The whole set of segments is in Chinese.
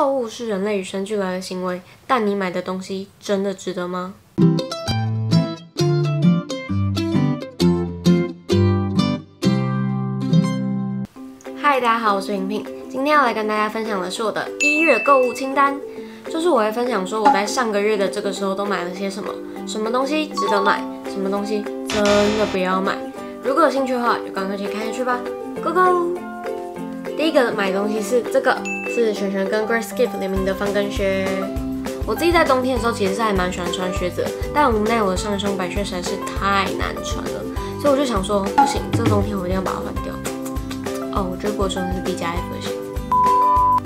购物是人类与生俱来的行为，但你买的东西真的值得吗？嗨，大家好，我是平平，今天要来跟大家分享的是我的一月购物清单，就是我会分享说我在上个月的这个时候都买了些什么，什么东西值得买，什么东西真的不要买。如果有兴趣的话，就赶快去看下去吧，Go Go！第一个买东西是这个，是璇璇跟 Grace Gift 联名的方跟靴。我自己在冬天的时候其实是还蛮喜欢穿靴子，但无奈我的上身白靴实在是太难穿了，所以我就想说，不行，这冬天我一定要把它换掉。哦，我觉得果真的是 B 加 F 型。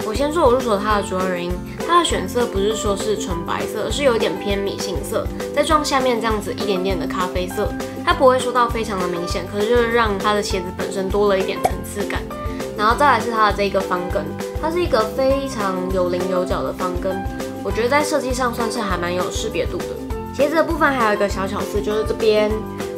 我先说我入手它的主要原因，它的选色不是说是纯白色，而是有点偏米杏色，再撞下面这样子一点点的咖啡色，它不会说到非常的明显，可是就是让它的鞋子本身多了一点层次感。然后再来是它的这个方跟，它是一个非常有棱有角的方跟，我觉得在设计上算是还蛮有识别度的。鞋子的部分还有一个小巧思，就是这边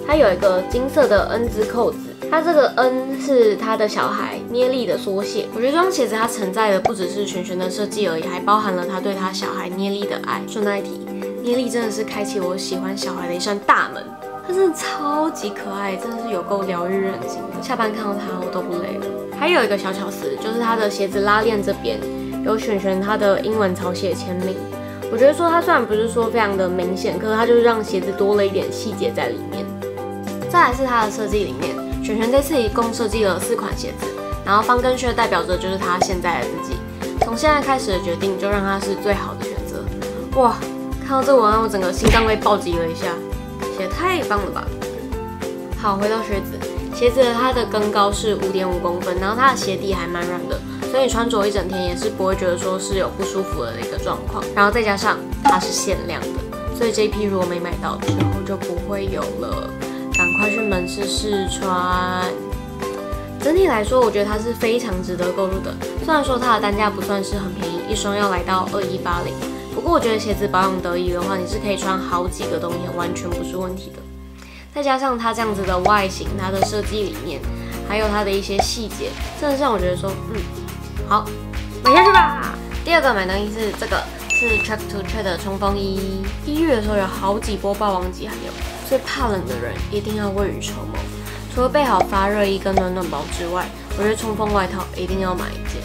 它有一个金色的 N 字扣子，它这个 N 是它的小孩捏力的缩写。我觉得这双鞋子它承载的不只是璇璇的设计而已，还包含了他对他小孩捏力的爱。顺带一提，捏力真的是开启我喜欢小孩的一扇大门。它真的超级可爱，真的是有够疗愈人心的。下班看到它我都不累了。还有一个小巧思，就是它的鞋子拉链这边有选选它的英文草写签名。我觉得说它虽然不是说非常的明显，可是它就是让鞋子多了一点细节在里面。再来是它的设计理念，选选这次一共设计了四款鞋子，然后方跟靴代表着就是他现在的自己。从现在开始的决定，就让它是最好的选择。哇，看到这个文案，我整个心脏被暴击了一下。也太棒了吧！好，回到靴子，鞋子它的跟高是五点五公分，然后它的鞋底还蛮软的，所以你穿着一整天也是不会觉得说是有不舒服的一个状况。然后再加上它是限量的，所以这一批如果没买到之后就不会有了，赶快去门市试穿。整体来说，我觉得它是非常值得购入的。虽然说它的单价不算是很便宜，一双要来到二一八零。不过我觉得鞋子保养得宜的话，你是可以穿好几个冬天，完全不是问题的。再加上它这样子的外形，它的设计理念，还有它的一些细节，真的让我觉得说，嗯，好，买下去吧。第二个买东西是这个，是 Track to Trade 的冲锋衣。一月的时候有好几波霸王级，还有，所以怕冷的人一定要未雨绸缪。除了备好发热衣跟暖暖包之外，我觉得冲锋外套一定要买一件。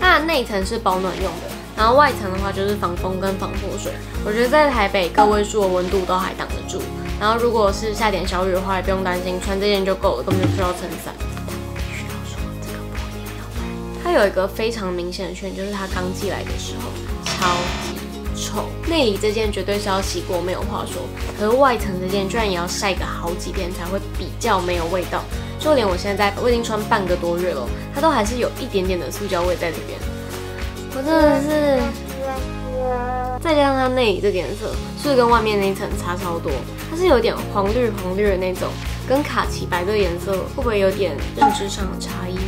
它的内层是保暖用的。然后外层的话就是防风跟防泼水，我觉得在台北个位数的温度都还挡得住。然后如果是下点小雨的话，也不用担心，穿这件就够了，根本就不需要撑伞。它有一个非常明显的缺点，就是它刚寄来的时候超级臭。内里这件绝对是要洗过，没有话说。可是外层这件居然也要晒个好几天才会比较没有味道。就连我现在我已经穿半个多月了，它都还是有一点点的塑胶味在里边。我真的是，再加上它内里这个颜色，是跟外面那一层差超多？它是有点黄绿黄绿的那种，跟卡其白的颜色会不会有点认知上的差异？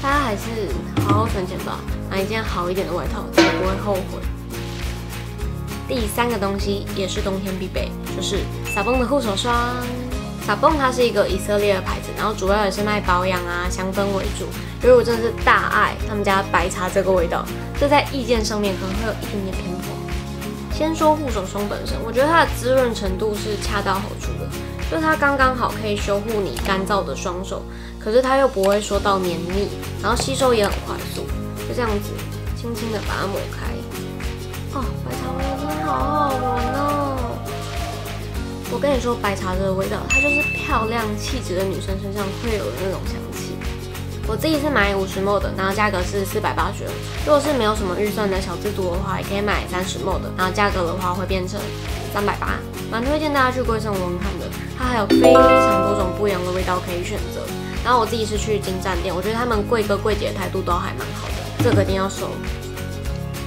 大家还是好好存钱吧，买一件好一点的外套才不会后悔。第三个东西也是冬天必备，就是撒蹦的护手霜。撒蹦它是一个以色列的牌子，然后主要也是卖保养啊香氛为主。因为我真的是大爱他们家白茶这个味道，这在意见上面可能会有一点点偏颇。先说护手霜本身，我觉得它的滋润程度是恰到好处的，就是它刚刚好可以修护你干燥的双手，可是它又不会说到黏腻，然后吸收也很快速，就这样子轻轻的把它抹开。哦，白茶味真的好好闻哦！我跟你说，白茶这个味道，它就是漂亮气质的女生身上会有的那种香气。我自己是买五十 ml 的，然后价格是四百八十元。如果是没有什么预算的小资族的话，也可以买三十 ml 的，然后价格的话会变成三百八。蛮推荐大家去贵盛闻闻看的，它还有非常多种不一样的味道可以选择。然后我自己是去金站店，我觉得他们贵哥贵姐的态度都还蛮好的，这个一定要收。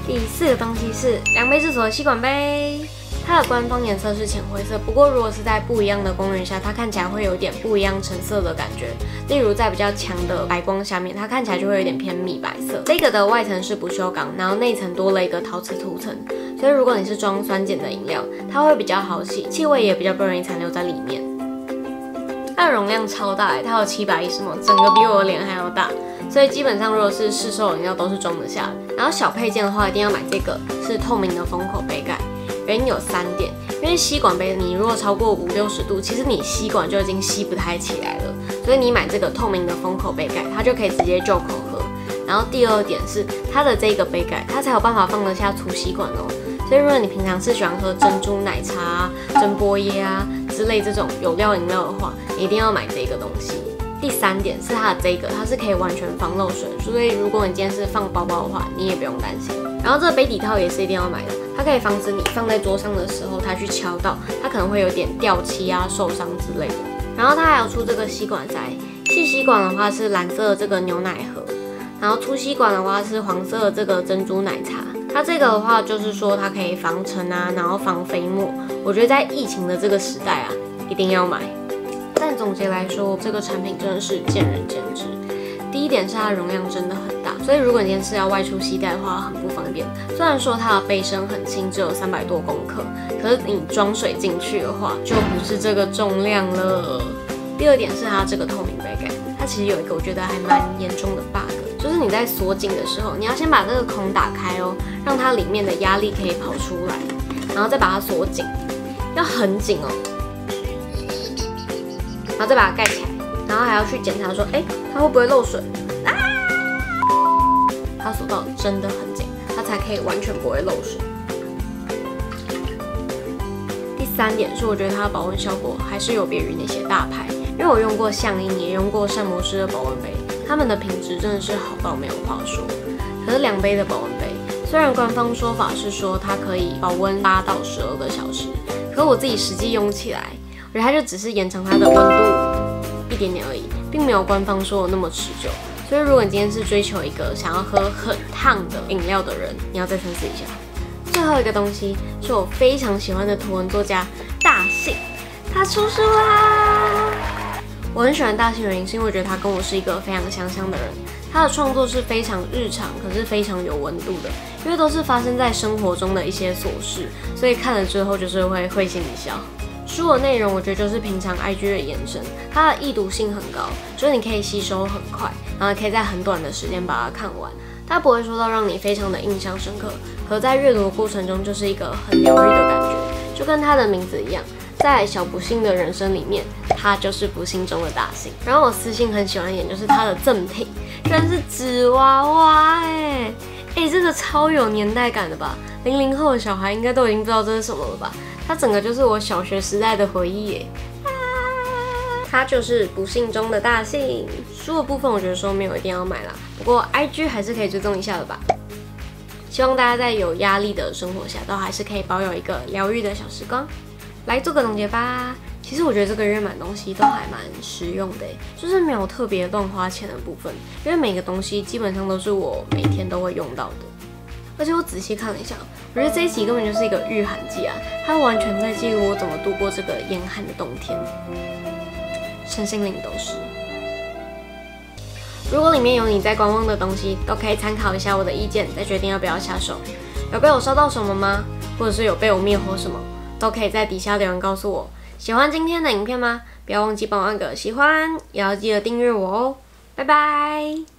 第四个东西是两杯厕所的吸管杯。它的官方颜色是浅灰色，不过如果是在不一样的光源下，它看起来会有点不一样成色的感觉。例如在比较强的白光下面，它看起来就会有点偏米白色。这个的外层是不锈钢，然后内层多了一个陶瓷涂层，所以如果你是装酸碱的饮料，它会比较好洗，气味也比较不容易残留在里面。它的容量超大，它有七百一十毫整个比我的脸还要大。所以基本上如果是市售饮料都是装得下。然后小配件的话，一定要买这个是透明的封口杯盖。原因有三点，因为吸管杯你如果超过五六十度，其实你吸管就已经吸不太起来了，所以你买这个透明的封口杯盖，它就可以直接就口喝。然后第二点是它的这个杯盖，它才有办法放得下粗吸管哦。所以如果你平常是喜欢喝珍珠奶茶、啊珍波椰啊之类这种有料饮料的话，你一定要买这个东西。第三点是它的这个，它是可以完全防漏水，所以如果你今天是放包包的话，你也不用担心。然后这个杯底套也是一定要买的，它可以防止你放在桌上的时候，它去敲到，它可能会有点掉漆啊、受伤之类的。然后它还有出这个吸管塞，细吸管的话是蓝色的这个牛奶盒，然后粗吸管的话是黄色的这个珍珠奶茶。它这个的话就是说它可以防尘啊，然后防飞沫。我觉得在疫情的这个时代啊，一定要买。但总结来说，这个产品真的是见仁见智。第一点是它容量真的很大，所以如果你今天是要外出携带的话，很不方便。虽然说它的杯身很轻，只有三百多公克，可是你装水进去的话，就不是这个重量了。第二点是它这个透明杯盖，它其实有一个我觉得还蛮严重的 bug，就是你在锁紧的时候，你要先把这个孔打开哦，让它里面的压力可以跑出来，然后再把它锁紧，要很紧哦，后再把它盖起来，然后还要去检查说，哎，它会不会漏水？啊，它锁到真的很紧，它才可以完全不会漏水。第三点是，我觉得它的保温效果还是有别于那些大牌。因为我用过象印，也用过膳魔师的保温杯，他们的品质真的是好到没有话说。可是两杯的保温杯，虽然官方说法是说它可以保温八到十二个小时，可我自己实际用起来，我觉得它就只是延长它的温度一点点而已，并没有官方说的那么持久。所以如果你今天是追求一个想要喝很烫的饮料的人，你要再三思一下。最后一个东西是我非常喜欢的图文作家大信，他出书啦！我很喜欢大信原因是因为我觉得他跟我是一个非常相像的人。他的创作是非常日常，可是非常有温度的，因为都是发生在生活中的一些琐事，所以看了之后就是会会心一笑。书的内容我觉得就是平常 IG 的延伸，它的易读性很高，所以你可以吸收很快，然后可以在很短的时间把它看完。它不会说到让你非常的印象深刻，可在阅读的过程中就是一个很疗愈的感觉，就跟它的名字一样。在小不幸的人生里面，他就是不幸中的大幸。然后我私信很喜欢一点，就是它的赠品居然是纸娃娃，哎哎，这个超有年代感的吧？零零后的小孩应该都已经不知道这是什么了吧？它整个就是我小学时代的回忆，耶。它就是不幸中的大幸。书的部分我觉得说没有一定要买啦，不过 IG 还是可以追踪一下的吧。希望大家在有压力的生活下，都还是可以保有一个疗愈的小时光。来做个总结吧。其实我觉得这个月买东西都还蛮实用的，就是没有特别乱花钱的部分，因为每个东西基本上都是我每天都会用到的。而且我仔细看了一下，我觉得这一集根本就是一个御寒季啊，它完全在记录我怎么度过这个严寒的冬天，身心灵都是。如果里面有你在观望的东西，都可以参考一下我的意见，再决定要不要下手。有被我烧到什么吗？或者是有被我灭火什么？都可以在底下留言告诉我，喜欢今天的影片吗？不要忘记帮我按个喜欢，也要记得订阅我哦，拜拜。